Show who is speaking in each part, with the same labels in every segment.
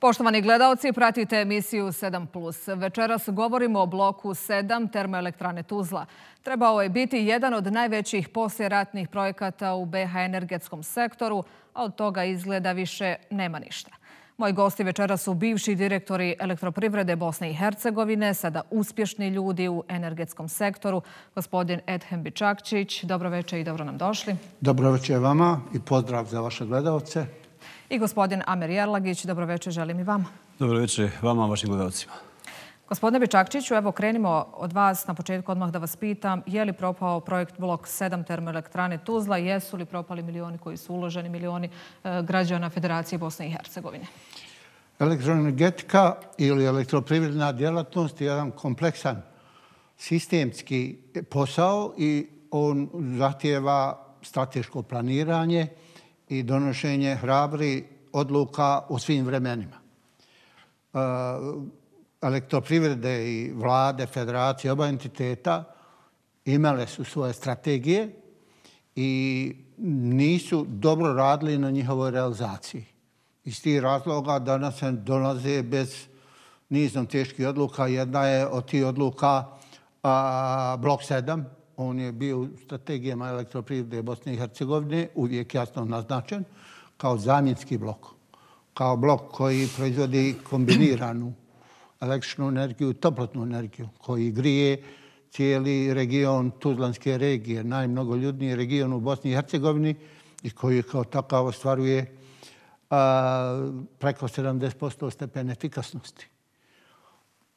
Speaker 1: Poštovani gledalci, pratite emisiju 7+. Večeras govorimo o bloku 7 termoelektrane Tuzla. Trebao ovaj je biti jedan od najvećih posljeratnih projekata u BH energetskom sektoru, a od toga izgleda više nema ništa. Moji gosti večera su bivši direktori elektroprivrede Bosne i Hercegovine, sada uspješni ljudi u energetskom sektoru, gospodin Edhem Bičakčić. Dobro večer i dobro nam došli.
Speaker 2: Dobro večer vama i pozdrav za vaše gledalce
Speaker 1: i gospodin Amer Jerlagić. Dobro večer, želim i vama.
Speaker 3: Dobro večer vama, vašim gledalcima.
Speaker 1: Gospodine Bičakčiću, evo krenimo od vas na početku odmah da vas pitam je li propao projekt Blok 7 termoelektrane Tuzla, jesu li propali milioni koji su uloženi, milioni e, građana Federacije Bosne i Hercegovine?
Speaker 2: Elektroenergetika ili elektroprivredna djelatnost je jedan kompleksan sistemski posao i on zahtjeva strateško planiranje, i donošenje hrabri odluka u svim vremenima. E, elektroprivrede i vlade, federacije, oba entiteta imale su svoje strategije i nisu dobro radili na njihovoj realizaciji. Iz tih razloga danas se dolaze bez nizom teških odluka. Jedna je od tih odluka a, blok 7, on je bio u strategijama elektroprivrede Bosne i Hercegovine uvijek jasno naznačen kao zamjenski blok. Kao blok koji proizvodi kombiniranu električnu energiju i toplotnu energiju, koji grije cijeli region Tuzlanske regije, najmnogoljudniji region u Bosni i Hercegovini i koji kao takav ostvaruje a, preko 70% stepen efikasnosti.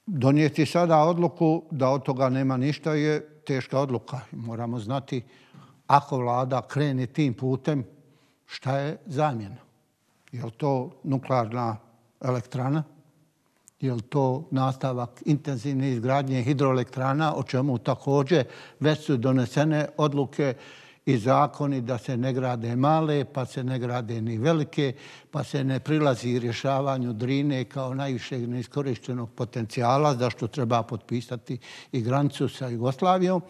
Speaker 2: Donijeti sada odluku da od toga nema ništa je teška odluka. Moramo znati ako vlada krene tim putem, šta je zamjena? Je li to nuklearna elektrana? Je li to nastavak intenzivne izgradnje hidroelektrana, o čemu također već su donesene odluke i zakoni da se ne grade male, pa se ne grade ni velike, pa se ne prilazi rješavanju drine kao najvišeg neiskorištenog potencijala, za što treba potpisati i granicu sa Jugoslavijom.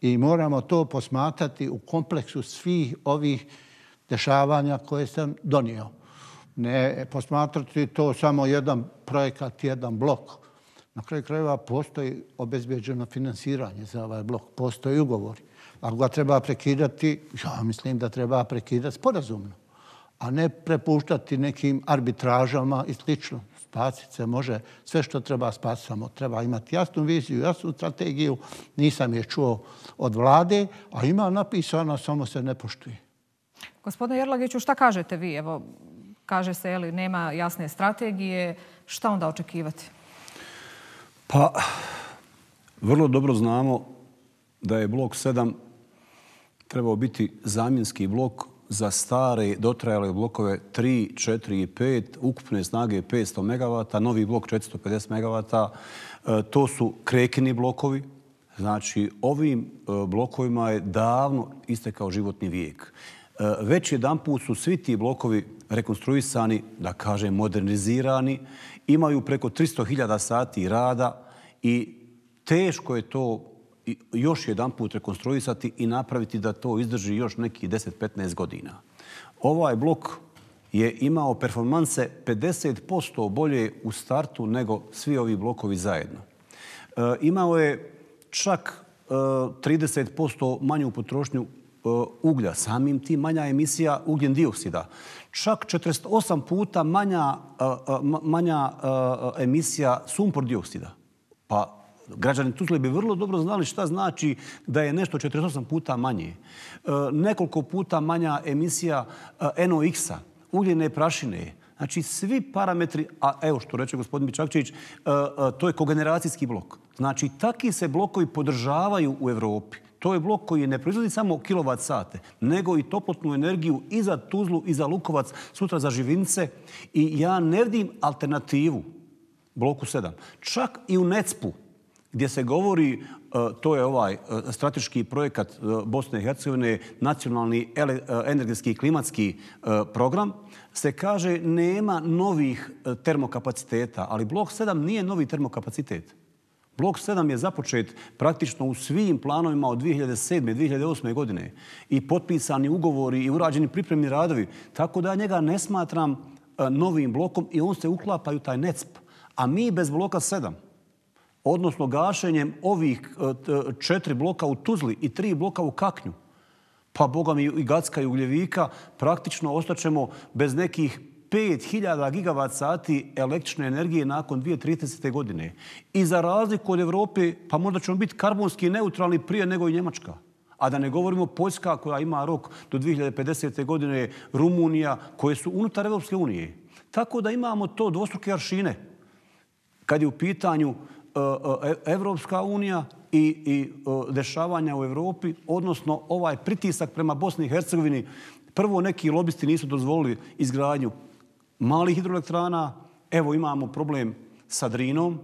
Speaker 2: I moramo to posmatati u kompleksu svih ovih dešavanja koje sam donio. Ne posmatrati to samo jedan projekat, jedan blok. Na kraju krajeva postoji obezbeđeno finansiranje za ovaj blok, postoji ugovori. Ako ga treba prekidati, ja mislim da treba prekidati sporazumno, a ne prepuštati nekim arbitražama i slično. Spasiti se može sve što treba spasiti, samo treba imati jasnu viziju, jasnu strategiju. Nisam je čuo od vlade, a ima napisano, samo se ne poštuje.
Speaker 1: Gospodine Jerlagiću, šta kažete vi? Evo, kaže se, jeli, nema jasne strategije. Šta onda očekivati?
Speaker 3: Pa, vrlo dobro znamo da je blok 7 trebao biti zamjenski blok za stare dotrajale blokove 3, 4 i 5, ukupne snage 500 MW, novi blok 450 MW. E, to su krekini blokovi. Znači, ovim e, blokovima je davno istekao životni vijek. E, već jedan put su svi ti blokovi rekonstruisani, da kažem modernizirani, imaju preko 300.000 sati rada i teško je to još jedan put rekonstruisati i napraviti da to izdrži još neki 10-15 godina. Ovaj blok je imao performanse 50% bolje u startu nego svi ovi blokovi zajedno. E, imao je čak e, 30% manju potrošnju e, uglja, samim tim manja emisija ugljen dioksida. Čak 48 puta manja, e, e, manja emisija sumpor dioksida. Pa građani Tuzle bi vrlo dobro znali šta znači da je nešto 48 puta manje. E, nekoliko puta manja emisija e, NOx-a, ugljene prašine. Znači, svi parametri, a evo što reče gospodin Bičakčević, e, e, to je kogeneracijski blok. Znači, taki se blokovi podržavaju u Evropi. To je blok koji ne proizvodi samo kilovat sate, nego i toplotnu energiju i za Tuzlu i za Lukovac, sutra za Živince. I ja ne vidim alternativu bloku 7. Čak i u Necpu, gdje se govori, e, to je ovaj e, strateški projekat e, Bosne i Hercegovine, nacionalni energetski i klimatski program, se kaže nema novih termokapaciteta, ali blok 7 nije novi termokapacitet. Blok 7 je započet praktično u svim planovima od 2007. 2008. godine i potpisani ugovori i urađeni pripremni radovi, tako da njega ne smatram novim blokom i on se uklapaju taj NECP. A mi bez bloka 7, odnosno gašenjem ovih e, četiri bloka u Tuzli i tri bloka u Kaknju, pa boga mi i Gacka i Ugljevika, praktično ostaćemo bez nekih 5000 gigavat sati električne energije nakon 2030. godine. I za razliku od Evrope, pa možda ćemo biti karbonski neutralni prije nego i Njemačka. A da ne govorimo Poljska koja ima rok do 2050. godine, Rumunija, koje su unutar Evropske unije. Tako da imamo to dvostruke aršine. Kad je u pitanju E, e, Evropska unija i, i e, dešavanja u Evropi, odnosno ovaj pritisak prema Bosni i Hercegovini, prvo neki lobisti nisu dozvolili izgradnju malih hidroelektrana. Evo imamo problem sa Drinom.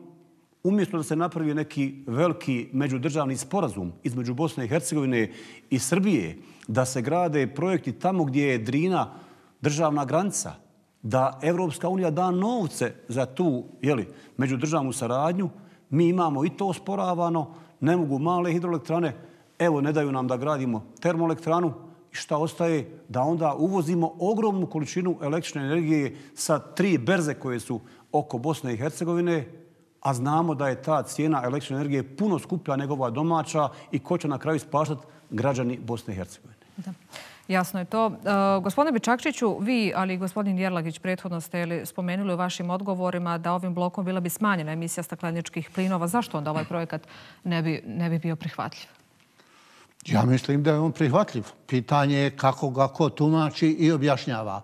Speaker 3: Umjesto da se napravi neki veliki međudržavni sporazum između Bosne i Hercegovine i Srbije, da se grade projekti tamo gdje je Drina državna granica, da Evropska unija da novce za tu jeli, međudržavnu saradnju, mi imamo i to sporavano, ne mogu male hidroelektrane, evo ne daju nam da gradimo termoelektranu, šta ostaje? Da onda uvozimo ogromnu količinu električne energije sa tri berze koje su oko Bosne i Hercegovine, a znamo da je ta cijena električne energije puno skuplja nego ova domaća i ko će na kraju spaštati građani Bosne i Hercegovine.
Speaker 1: Da. Jasno je to. E, gospodine Bičakčiću, vi, ali i gospodin Jerlagić, prethodno ste spomenuli u vašim odgovorima da ovim blokom bila bi smanjena emisija stakleničkih plinova. Zašto onda ovaj projekat ne bi, ne bi bio prihvatljiv?
Speaker 2: Ja mislim da je on prihvatljiv. Pitanje je kako ga ko tumači i objašnjava.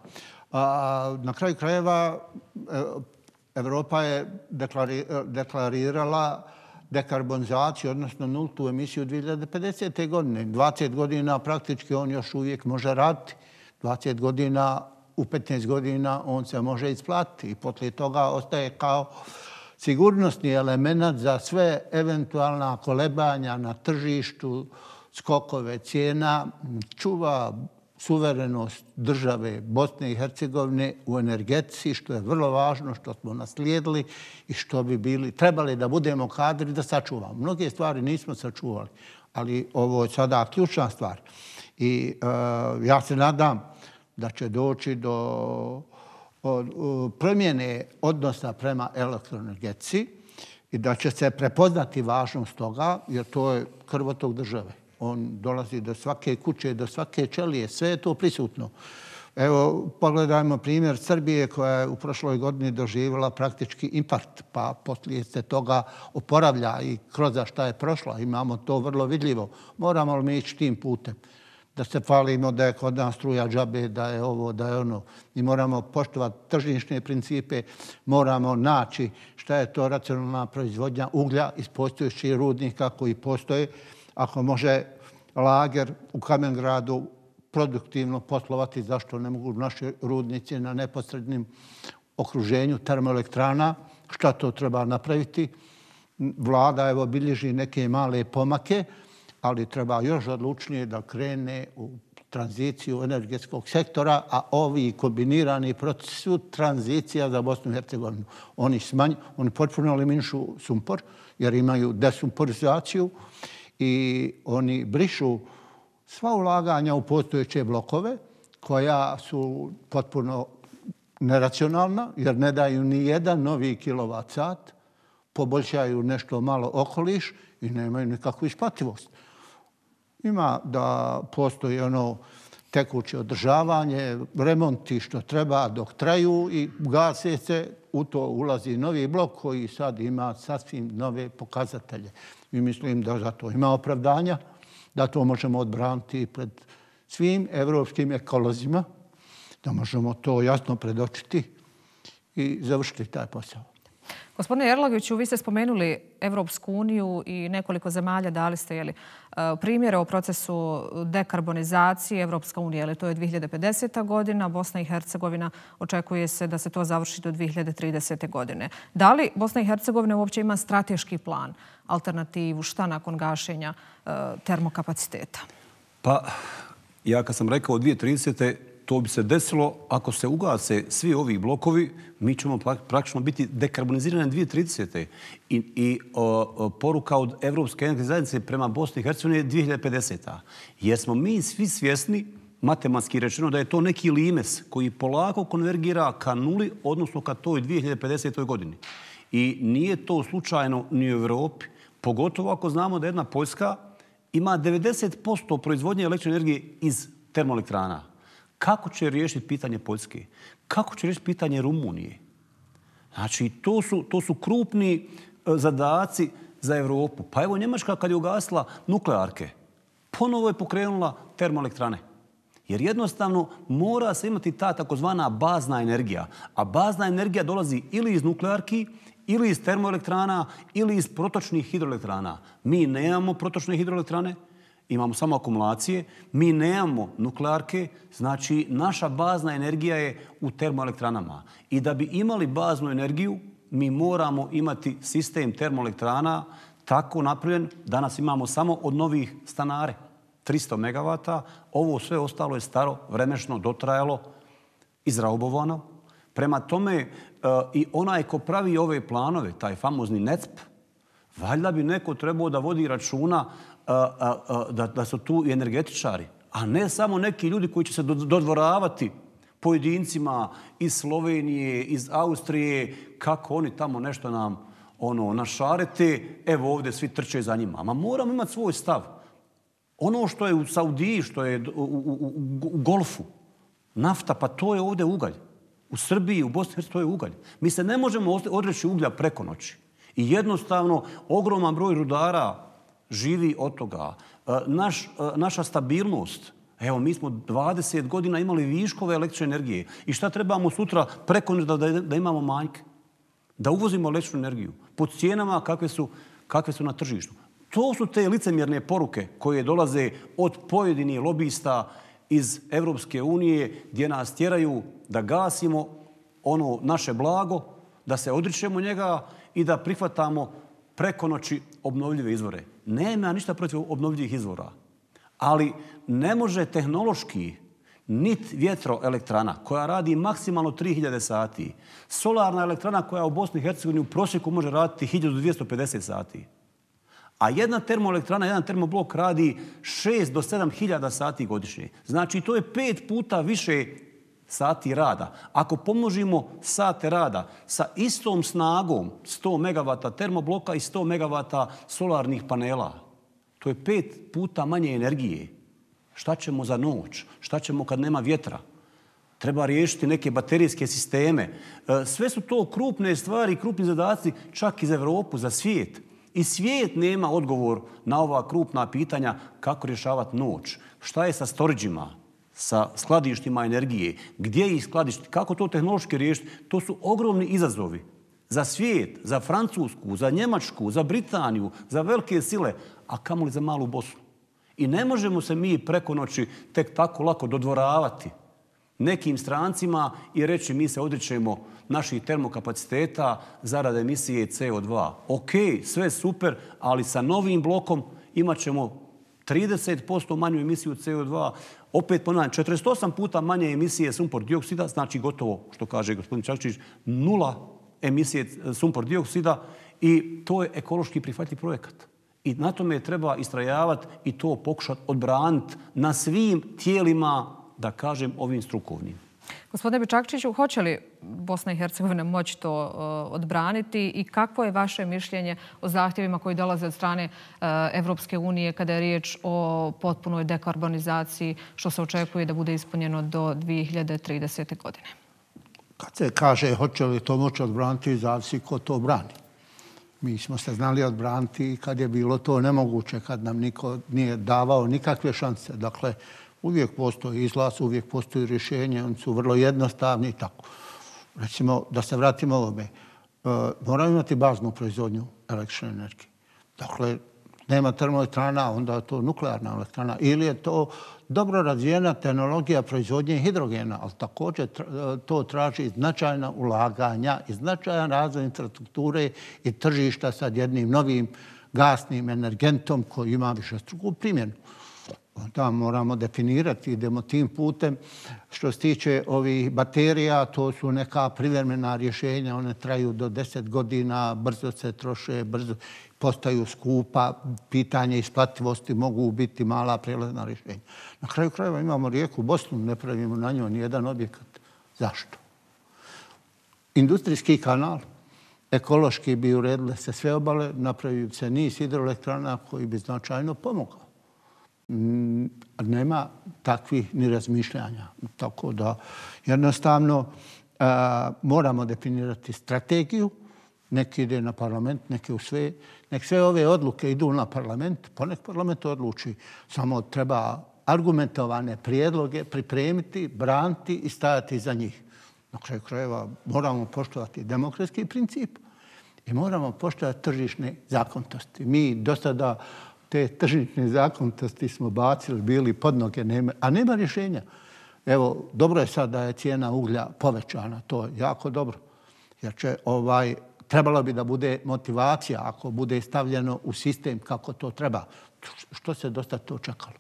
Speaker 2: Na kraju krajeva e, Evropa je deklarirala dekarbonizaciju, odnosno nultu emisiju 2050. godine. 20 godina praktički on još uvijek može raditi. 20 godina, u 15 godina on se može isplatiti i potlije toga ostaje kao sigurnosni element za sve eventualna kolebanja na tržištu, skokove cijena, čuva suverenost države Bosne i Hercegovine u energetici, što je vrlo važno, što smo naslijedili i što bi bili, trebali da budemo kadri da sačuvamo. Mnoge stvari nismo sačuvali, ali ovo je sada ključna stvar. I uh, ja se nadam da će doći do od, uh, promjene odnosa prema elektroenergetici i da će se prepoznati važnost toga, jer to je krvotog države on dolazi do svake kuće, do svake čelije, sve je to prisutno. Evo, pogledajmo primjer Srbije koja je u prošloj godini doživjela praktički impart, pa poslije se toga oporavlja i kroz za šta je prošla. Imamo to vrlo vidljivo. Moramo li mi ići tim putem? Da se falimo da je kod nas struja džabe, da je ovo, da je ono. Mi moramo poštovati tržnične principe, moramo naći šta je to racionalna proizvodnja uglja iz postojećih rudnika koji postoje ako može lager u Kamengradu produktivno poslovati, zašto ne mogu naši rudnici na neposrednim okruženju termoelektrana, šta to treba napraviti. Vlada evo bilježi neke male pomake, ali treba još odlučnije da krene u tranziciju energetskog sektora, a ovi kombinirani procesi su tranzicija za Bosnu i Hercegovinu. Oni, smanj, oni potpuno eliminišu sumpor, jer imaju desumporizaciju i oni brišu sva ulaganja u postojeće blokove koja su potpuno neracionalna jer ne daju ni jedan novi kilovat sat, poboljšaju nešto malo okoliš i nemaju nikakvu isplativost. Ima da postoji ono tekuće održavanje, remonti što treba dok traju i gase se, u to ulazi novi blok koji sad ima sasvim nove pokazatelje. I mislim da za to ima opravdanja, da to možemo odbraniti pred svim evropskim ekolozima, da možemo to jasno predočiti i završiti taj posao.
Speaker 1: Gospodine Jerlagiću, vi ste spomenuli Evropsku uniju i nekoliko zemalja dali ste jeli, Eh, primjere o procesu dekarbonizacije Evropska unija. Ali to je 2050. godina, Bosna i Hercegovina očekuje se da se to završi do 2030. godine. Da li Bosna i Hercegovina uopće ima strateški plan, alternativu, šta nakon gašenja eh, termokapaciteta?
Speaker 3: Pa, ja kad sam rekao 2030 to bi se desilo ako se ugase svi ovi blokovi, mi ćemo praktično biti dekarbonizirani 2030. I, i o, poruka od Evropske energetske zajednice prema Bosni i Hercegovini je 2050. Jer smo mi svi svjesni matematski rečeno da je to neki limes koji polako konvergira ka nuli, odnosno ka toj 2050. godini. I nije to slučajno ni u Evropi, pogotovo ako znamo da jedna Poljska ima 90% proizvodnje električne energije iz termoelektrana. Kako će riješiti pitanje Poljske? Kako će riješiti pitanje Rumunije? Znači, to su, to su krupni e, zadaci za Evropu. Pa evo Njemačka kad je ugasila nuklearke, ponovo je pokrenula termoelektrane. Jer jednostavno mora se imati ta takozvana bazna energija. A bazna energija dolazi ili iz nuklearki, ili iz termoelektrana, ili iz protočnih hidroelektrana. Mi nemamo protočne hidroelektrane, imamo samo akumulacije. Mi nemamo nuklearke, znači naša bazna energija je u termoelektranama. I da bi imali baznu energiju, mi moramo imati sistem termoelektrana tako napravljen. Danas imamo samo od novih stanare 300 MW. Ovo sve ostalo je staro, vremešno, dotrajalo, izraubovano. Prema tome, e, i onaj ko pravi ove planove, taj famozni NECP, valjda bi neko trebao da vodi računa a a da, da su tu i energetičari, a ne samo neki ljudi koji će se dodvoravati pojedincima iz Slovenije, iz Austrije, kako oni tamo nešto nam ono našarete, evo ovdje svi trče za njima. Ma moramo imati svoj stav. Ono što je u Saudiji, što je u, u, u, u Golfu, nafta, pa to je ovdje ugalj. U Srbiji, u Bosni, to je ugalj. Mi se ne možemo odreći uglja preko noći. I jednostavno, ogroman broj rudara živi od toga. E, naš, e, naša stabilnost, Evo, mi smo 20 godina imali viškove električne energije. I šta trebamo sutra preko da, da, da imamo manjke? Da uvozimo električnu energiju pod cijenama kakve su, kakve su na tržištu. To su te licemjerne poruke koje dolaze od pojedinih lobista iz Evropske unije gdje nas tjeraju da gasimo ono naše blago, da se odričemo njega i da prihvatamo preko noći obnovljive izvore. Nema ništa protiv obnovljivih izvora. Ali ne može tehnološki nit vjetroelektrana koja radi maksimalno 3000 sati, solarna elektrana koja u Bosni i Hercegovini u prosjeku može raditi 1250 sati. A jedna termoelektrana, jedan termoblok radi 6 do 7 hiljada sati godišnje. Znači, to je pet puta više sati rada. Ako pomožimo sate rada sa istom snagom 100 MW termobloka i 100 MW solarnih panela, to je pet puta manje energije. Šta ćemo za noć? Šta ćemo kad nema vjetra? Treba riješiti neke baterijske sisteme. E, sve su to krupne stvari, krupni zadaci čak i za Evropu, za svijet. I svijet nema odgovor na ova krupna pitanja kako rješavati noć. Šta je sa storđima? Sa skladištima energije, gdje ih skladišti, kako to tehnološki riješiti. To su ogromni izazovi za svijet, za Francusku, za Njemačku, za Britaniju, za velike sile, a kamo li za malu Bosnu. I ne možemo se mi preko noći tek tako lako dodvoravati nekim strancima i reći mi se odrećemo naših termokapaciteta zarad emisije CO2. Ok, sve super, ali sa novim blokom imat ćemo 30% manju emisiju CO2, opet ponavljam, 48 puta manje emisije sumpor dioksida, znači gotovo, što kaže gospodin Čakčić, nula emisije e, sumpor dioksida i to je ekološki prihvatljiv projekat. I na tome treba istrajavati i to pokušati odbraniti na svim tijelima, da kažem, ovim strukovnim.
Speaker 1: Gospodine Bičakčiću, hoće li Bosna i Hercegovina moći to uh, odbraniti i kakvo je vaše mišljenje o zahtjevima koji dolaze od strane uh, Evropske unije kada je riječ o potpunoj dekarbonizaciji što se očekuje da bude ispunjeno do 2030. godine?
Speaker 2: Kad se kaže hoće li to moći odbraniti, zavisi ko to brani. Mi smo se znali odbraniti kad je bilo to nemoguće, kad nam niko nije davao nikakve šanse. Dakle, uvijek postoji izlaz, uvijek postoji rješenje, oni su vrlo jednostavni i tako. Recimo, da se vratimo ovome, e, moramo imati baznu proizvodnju električne energije. Dakle, nema termoelektrana, onda je to nuklearna elektrana. Ili je to dobro razvijena tehnologija proizvodnje hidrogena, ali također e, to traži značajna ulaganja i značajan razvoj infrastrukture i tržišta sa jednim novim gasnim energentom koji ima više struku primjenu. Da, moramo definirati, idemo tim putem. Što se tiče ovih baterija, to su neka privremena rješenja, one traju do 10 godina, brzo se troše, brzo postaju skupa, pitanje isplativosti mogu biti mala prelazna rješenja. Na kraju krajeva imamo rijeku Bosnu, ne pravimo na njoj nijedan objekat. Zašto? Industrijski kanal, ekološki bi uredile se sve obale, napravio se niz hidroelektrana koji bi značajno pomogao. Mm, nema takvih ni razmišljanja. Tako da jednostavno moramo definirati strategiju, neki ide na parlament, neki u sve. Nek sve ove odluke idu na parlament, pa nek parlament odluči. Samo treba argumentovane prijedloge pripremiti, branti i stajati za njih. Na kraju krajeva moramo poštovati demokratski princip i moramo poštovati tržišne zakontosti. Mi do sada te tržišne zakonitosti smo bacili, bili pod noge, nema, a nema rješenja. Evo, dobro je sad da je cijena uglja povećana, to je jako dobro. Jer će ovaj, trebalo bi da bude motivacija ako bude stavljeno u sistem kako to treba. Što se dosta to čekalo?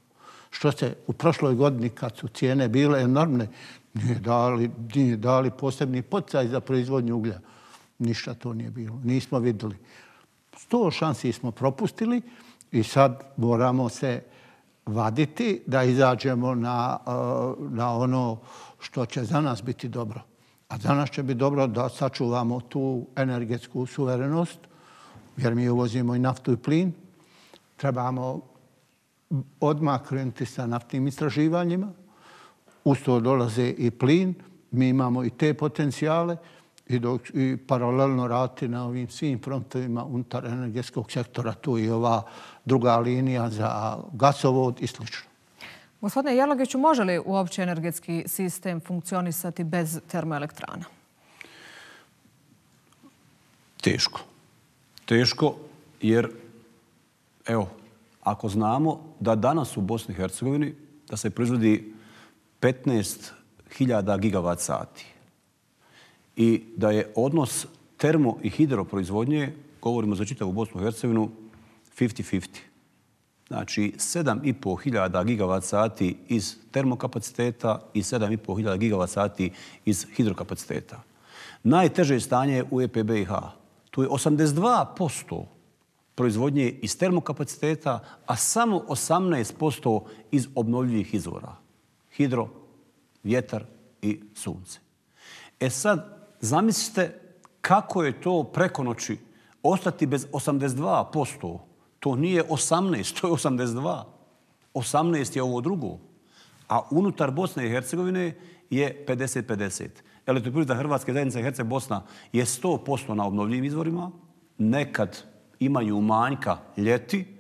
Speaker 2: Što se u prošloj godini kad su cijene bile enormne, nije dali, nije dali posebni poticaj za proizvodnju uglja. Ništa to nije bilo. Nismo videli. Sto šansi smo propustili i sad moramo se vaditi da izađemo na, e, na ono što će za nas biti dobro. A za nas će biti dobro da sačuvamo tu energetsku suverenost, jer mi uvozimo i naftu i plin. Trebamo odmah krenuti sa naftnim istraživanjima. Uz to dolaze i plin. Mi imamo i te potencijale i, dok, i paralelno raditi na ovim svim frontovima unutar energetskog sektora. Tu i ova druga linija za gasovod i sl.
Speaker 1: Gospodine Jelagiću, može li uopće energetski sistem funkcionisati bez termoelektrana?
Speaker 3: Teško. Teško jer, evo, ako znamo da danas u Bosni i Hercegovini da se proizvodi 15.000 gigavat sati i da je odnos termo i hidro proizvodnje, govorimo za čitavu Bosnu i Hercegovinu, 50-50. Znači, 7.500 gigavat sati iz termokapaciteta i 7.500 gigavat sati iz hidrokapaciteta. Najteže stanje je u EPBIH. Tu je 82% proizvodnje iz termokapaciteta, a samo 18% iz obnovljivih izvora. Hidro, vjetar i sunce. E sad, zamislite kako je to preko noći ostati bez 82%. To nije 18, to je 82. 18 je ovo drugo. A unutar Bosne i Hercegovine je 50-50. Elektroprivreda Hrvatske zajednice Herceg Bosna je 100% na obnovljivim izvorima. Nekad imaju manjka ljeti,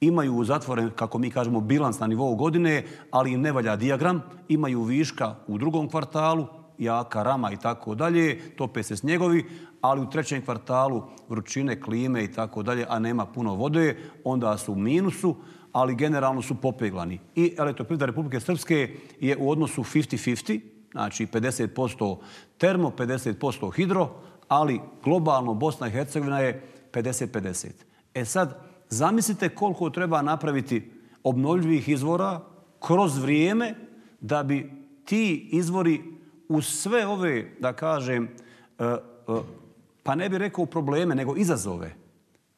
Speaker 3: imaju zatvoren, kako mi kažemo, bilans na nivou godine, ali im ne valja diagram, imaju viška u drugom kvartalu, jaka rama i tako dalje, tope se snjegovi, ali u trećem kvartalu vrućine, klime i tako dalje, a nema puno vode, onda su u minusu, ali generalno su popeglani. I elektroprivreda Republike Srpske je u odnosu 50-50, znači 50% termo, 50% hidro, ali globalno Bosna i Hercegovina je 50-50. E sad, zamislite koliko treba napraviti obnovljivih izvora kroz vrijeme da bi ti izvori u sve ove, da kažem, e, e, pa ne bih rekao probleme, nego izazove.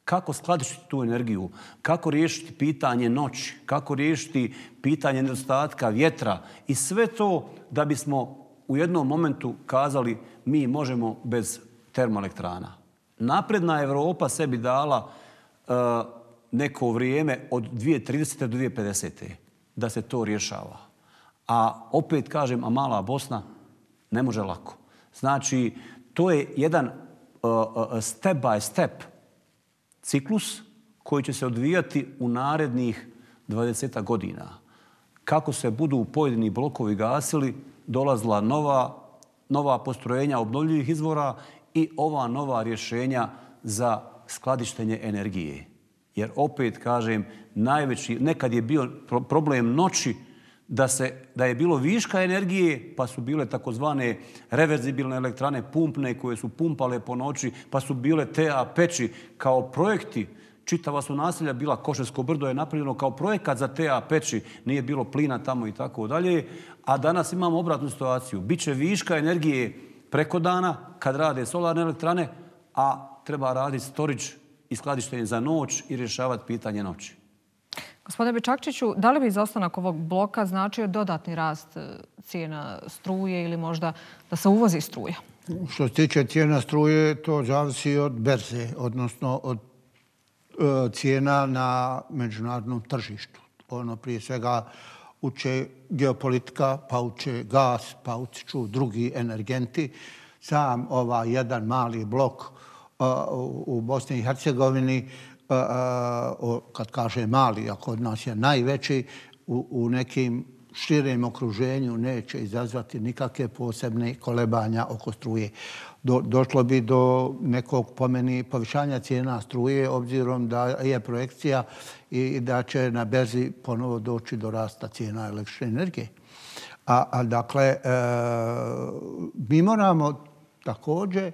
Speaker 3: Kako skladištiti tu energiju, kako riješiti pitanje noći, kako riješiti pitanje nedostatka vjetra i sve to da bismo u jednom momentu kazali mi možemo bez termoelektrana. Napredna Evropa sebi dala e, neko vrijeme od 2030. do 2050. da se to rješava. A opet kažem, a mala Bosna ne može lako. Znači, to je jedan uh, uh, step by step ciklus koji će se odvijati u narednih 20 godina. Kako se budu pojedini blokovi gasili, dolazila nova, nova postrojenja obnovljivih izvora i ova nova rješenja za skladištenje energije. Jer opet kažem, najveći, nekad je bio problem noći da, se, da je bilo viška energije, pa su bile takozvane reverzibilne elektrane pumpne koje su pumpale po noći, pa su bile TA peći kao projekti. Čitava su naselja bila, Košesko brdo je napravljeno kao projekat za TA peći, nije bilo plina tamo i tako dalje. A danas imamo obratnu situaciju. Biće viška energije preko dana kad rade solarne elektrane, a treba raditi storič i skladištenje za noć i rješavati pitanje noći.
Speaker 1: Gospodine Bečakčiću, da li bi izostanak ovog bloka značio dodatni rast e, cijena struje ili možda da se uvozi struja?
Speaker 2: Što se tiče cijena struje, to zavisi od berze, odnosno od e, cijena na međunarodnom tržištu. Ono prije svega uče geopolitika, pa uče gas, pa uču drugi energenti. Sam ovaj jedan mali blok e, u Bosni i Hercegovini, pa, a, o, kad kaže mali, a kod nas je najveći, u, u nekim širem okruženju neće izazvati nikakve posebne kolebanja oko struje. Do, došlo bi do nekog pomeni povišanja cijena struje, obzirom da je projekcija i da će na berzi ponovo doći do rasta cijena električne energije. A, a dakle, e, mi moramo također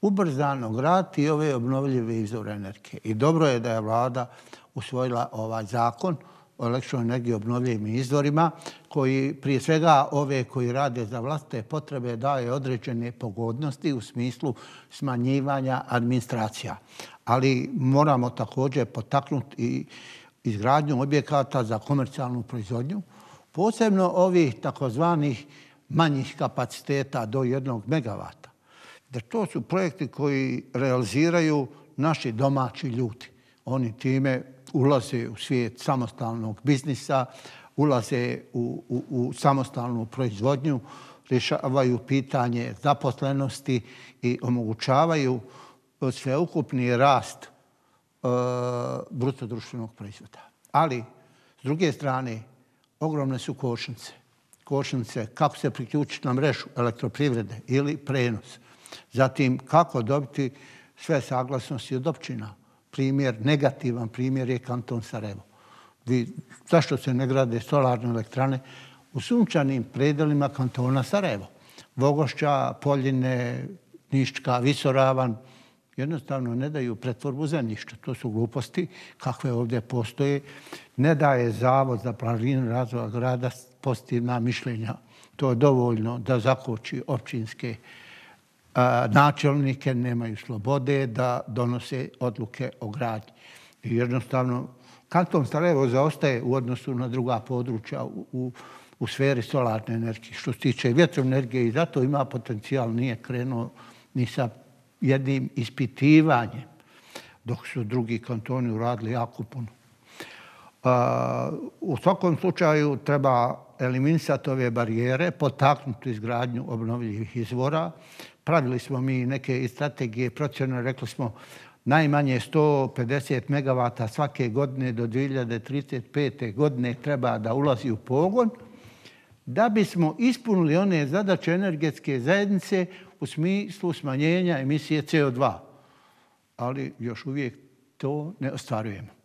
Speaker 2: ubrzano graditi ove obnovljive izvore energije. I dobro je da je vlada usvojila ovaj zakon o električnoj energiji obnovljivim izvorima, koji prije svega ove koji rade za vlastite potrebe daje određene pogodnosti u smislu smanjivanja administracija. Ali moramo također potaknuti i izgradnju objekata za komercijalnu proizvodnju, posebno ovih takozvanih manjih kapaciteta do jednog megavata. Da to su projekti koji realiziraju naši domaći ljudi. Oni time ulaze u svijet samostalnog biznisa, ulaze u, u, u samostalnu proizvodnju, rješavaju pitanje zaposlenosti i omogućavaju e, sveukupni rast e, brutodruštvenog proizvoda. Ali, s druge strane, ogromne su košnice. Košnice kako se priključiti na mrežu elektroprivrede ili prenos. Zatim, kako dobiti sve saglasnosti od općina primjer, negativan primjer je kanton Sarajevo. Vi, zašto se ne grade solarne elektrane u sunčanim predelima kantona Sarajevo? Vogošća, Poljine, Niščka, Visoravan, jednostavno ne daju pretvorbu zemljišta. To su gluposti kakve ovdje postoje. Ne daje zavod za planinu razvoja grada pozitivna mišljenja. To je dovoljno da zakoči općinske načelnike nemaju slobode da donose odluke o gradnji. I jednostavno, kanton Sarajevo zaostaje u odnosu na druga područja u, u, u sferi solarne energije. Što se tiče vjetroenergije i zato ima potencijal, nije krenuo ni sa jednim ispitivanjem, dok su drugi kantoni uradili jako puno. Pa, u svakom slučaju treba eliminisati ove barijere, potaknuti izgradnju obnovljivih izvora, pravili smo mi neke strategije procjeno rekli smo najmanje 150 MW svake godine do 2035. godine treba da ulazi u pogon, da bismo ispunili one zadaće energetske zajednice u smislu smanjenja emisije CO2. Ali još uvijek to ne ostvarujemo.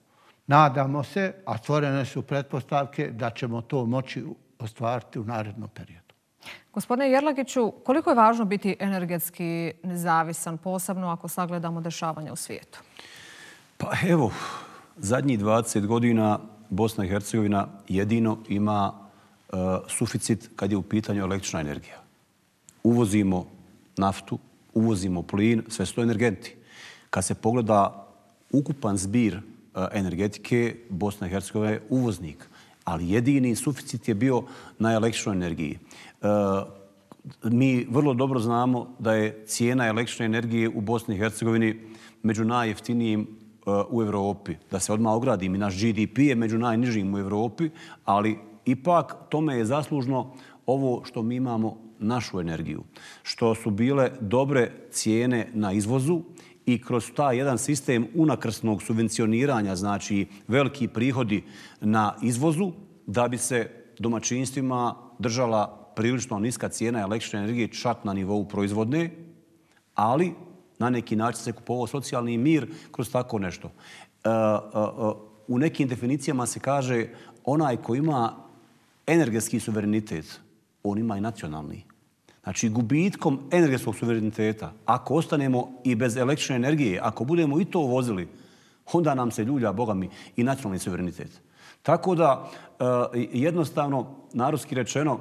Speaker 2: Nadamo se, a stvorene su pretpostavke, da ćemo to moći ostvariti u narednom periodu.
Speaker 1: Gospodine Jerlagiću, koliko je važno biti energetski nezavisan, posebno ako sagledamo dešavanja u svijetu?
Speaker 3: Pa evo, zadnjih 20 godina Bosna i Hercegovina jedino ima uh, suficit kad je u pitanju električna energija. Uvozimo naftu, uvozimo plin, sve su to energenti. Kad se pogleda ukupan zbir energetike, Bosna i Hercegovina je uvoznik ali jedini suficit je bio na električnoj energiji. Mi vrlo dobro znamo da je cijena električne energije u Bosni i Hercegovini među najjeftinijim u Evropi. Da se odmah ogradim i naš GDP je među najnižim u Evropi, ali ipak tome je zaslužno ovo što mi imamo našu energiju. Što su bile dobre cijene na izvozu i kroz ta jedan sistem unakrsnog subvencioniranja, znači veliki prihodi na izvozu, da bi se domaćinstvima držala prilično niska cijena električne energije čak na nivou proizvodne, ali na neki način se kupovao socijalni mir kroz tako nešto. E, e, e u nekim definicijama se kaže onaj ko ima energetski suverenitet, on ima i nacionalni. Znači, gubitkom energetskog suvereniteta, ako ostanemo i bez električne energije, ako budemo i to uvozili, onda nam se ljulja, Boga mi, i nacionalni suverenitet. Tako da, e, jednostavno, narodski rečeno,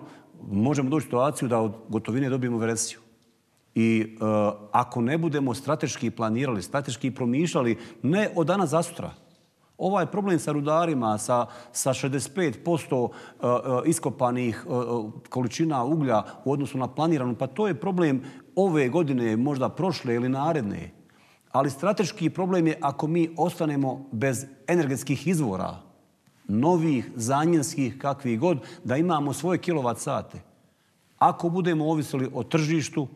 Speaker 3: možemo doći u situaciju da od gotovine dobijemo veresiju. I e, ako ne budemo strateški planirali, strateški promišljali, ne od dana za sutra, ovaj problem sa rudarima, sa, sa 65% e, e, iskopanih e, količina uglja u odnosu na planiranu, pa to je problem ove godine, možda prošle ili naredne. Ali strateški problem je ako mi ostanemo bez energetskih izvora, novih, zanjenskih, kakvih god, da imamo svoje kilovat sate. Ako budemo ovisili o tržištu,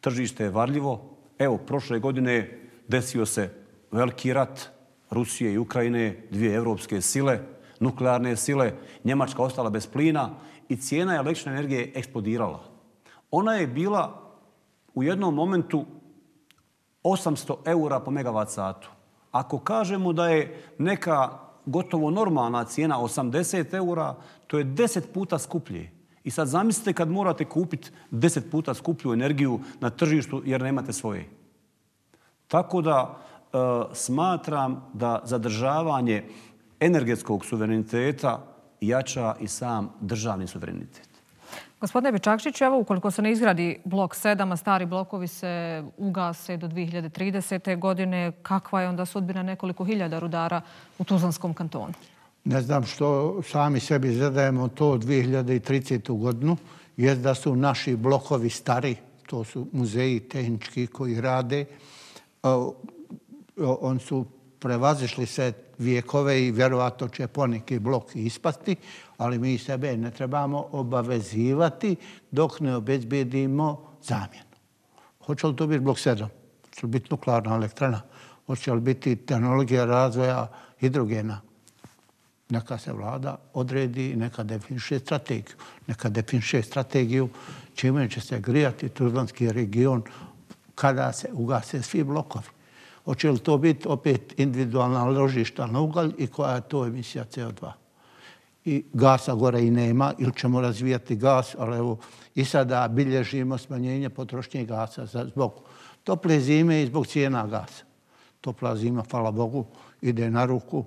Speaker 3: tržište je varljivo. Evo, prošle godine desio se veliki rat Rusije i Ukrajine, dvije evropske sile, nuklearne sile, Njemačka ostala bez plina i cijena električne energije eksplodirala. Ona je bila u jednom momentu 800 eura po megavat satu. Ako kažemo da je neka gotovo normalna cijena 80 eura, to je 10 puta skuplje. I sad zamislite kad morate kupiti 10 puta skuplju energiju na tržištu jer nemate svoje. Tako da e, smatram da zadržavanje energetskog suvereniteta jača i sam državni suverenitet.
Speaker 1: Gospodine Bečakšić, evo ukoliko se ne izgradi blok 7, a stari blokovi se ugase do 2030. godine, kakva je onda sudbina nekoliko hiljada rudara u Tuzlanskom kantonu?
Speaker 2: Ne znam što sami sebi zadajemo to 2030. godinu, je da su naši blokovi stari, to su muzeji tehnički koji rade, on su prevazišli sve vijekove i vjerovato će poneki blok ispasti, ali mi sebe ne trebamo obavezivati dok ne obezbedimo zamjenu. Hoće li to biti blok 7? Hoće li biti nuklearna elektrana? Hoće li biti tehnologija razvoja hidrogena? Neka se vlada odredi, neka definiše strategiju. Neka definiše strategiju čime će se grijati Tuzlanski region kada se ugase svi blokovi. Hoće li to biti opet individualna ložišta na ugalj i koja je to emisija CO2? I gasa gore i nema ili ćemo razvijati gas, ali evo i sada bilježimo smanjenje potrošnje gasa zbog tople zime i zbog cijena gasa. Topla zima, hvala Bogu, ide na ruku.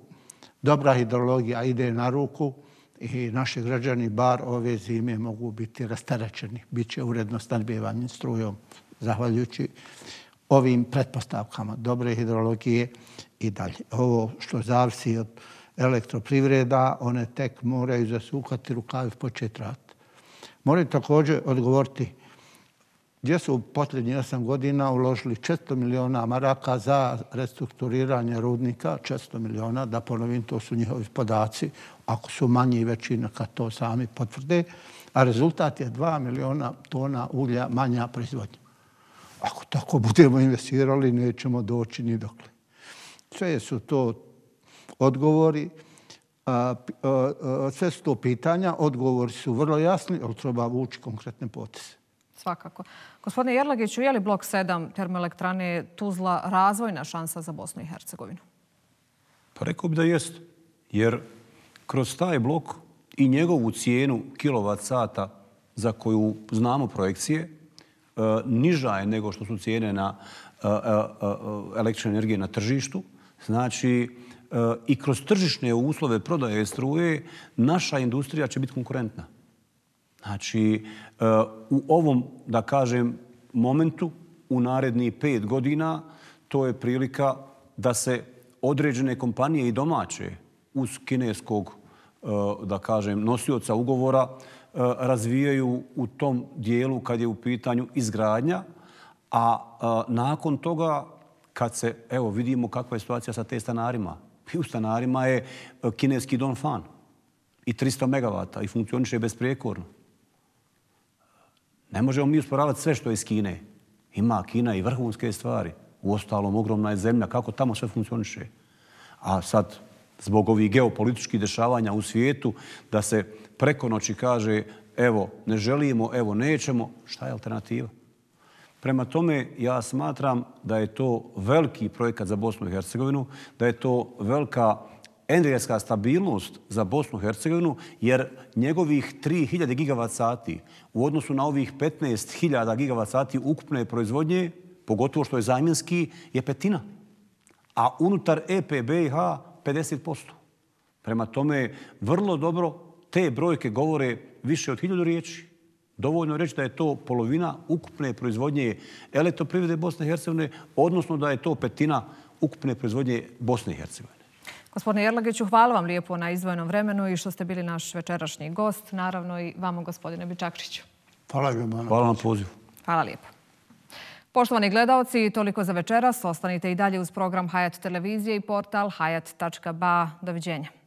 Speaker 2: Dobra hidrologija ide na ruku i naši građani bar ove zime mogu biti rastarećeni. Biće uredno stanbjevanje strujom, zahvaljujući ovim pretpostavkama dobre hidrologije i dalje. Ovo što zavisi od elektroprivreda, one tek moraju zasukati rukavi i početi rat. Moraju također odgovoriti gdje su u posljednjih 8 godina uložili 400 miliona maraka za restrukturiranje rudnika, 400 miliona, da ponovim, to su njihovi podaci, ako su manji i većina kad to sami potvrde, a rezultat je 2 miliona tona ulja manja proizvodnja. Ako tako budemo investirali, nećemo doći ni dokle. Sve su to odgovori, sve su to pitanja, odgovori su vrlo jasni, ali treba vući konkretne poteze.
Speaker 1: Svakako. Gospodine Jerlagiću, je li blok 7 termoelektrane Tuzla razvojna šansa za Bosnu i Hercegovinu?
Speaker 3: Pa rekao bi da jest, jer kroz taj blok i njegovu cijenu kilovat sata za koju znamo projekcije, E, niža je nego što su cijene na e, e, električne energije na tržištu. Znači, i kroz tržišne uslove prodaje struje, naša industrija će biti konkurentna. Znači, u ovom, da kažem, momentu, u naredni pet godina, to je prilika da se određene kompanije i domaće uz kineskog, da kažem, nosioca ugovora, E, razvijaju u tom dijelu kad je u pitanju izgradnja, a e, nakon toga kad se, evo, vidimo kakva je situacija sa te stanarima. I u stanarima je e, kineski Don Fan i 300 megavata i funkcioniše besprijekorno. Ne možemo mi usporavati sve što je iz Kine. Ima Kina i vrhunske stvari. U ostalom, ogromna je zemlja. Kako tamo sve funkcioniše? A sad, zbog ovih geopolitičkih dešavanja u svijetu, da se preko noći kaže evo, ne želimo, evo, nećemo, šta je alternativa? Prema tome, ja smatram da je to veliki projekat za Bosnu i Hercegovinu, da je to velika energetska stabilnost za Bosnu i Hercegovinu, jer njegovih 3000 gigavat sati u odnosu na ovih 15.000 gigavat sati ukupne proizvodnje, pogotovo što je zajminski, je petina. A unutar EPBH 50%. Prema tome, vrlo dobro te brojke govore više od hiljadu riječi. Dovoljno reći da je to polovina ukupne proizvodnje elektroprivrede Bosne i Hercegovine, odnosno da je to petina ukupne proizvodnje Bosne i Hercegovine.
Speaker 1: Gospodine Jerlagiću, hvala vam lijepo na izvojenom vremenu i što ste bili naš večerašnji gost. Naravno i vama, gospodine Bičakšiću.
Speaker 2: Hvala vam.
Speaker 3: Hvala vam pozivu.
Speaker 1: Hvala lijepo. Poštovani gledalci, toliko za večeras. Ostanite i dalje uz program Hayat televizije i portal hayat.ba. Doviđenja.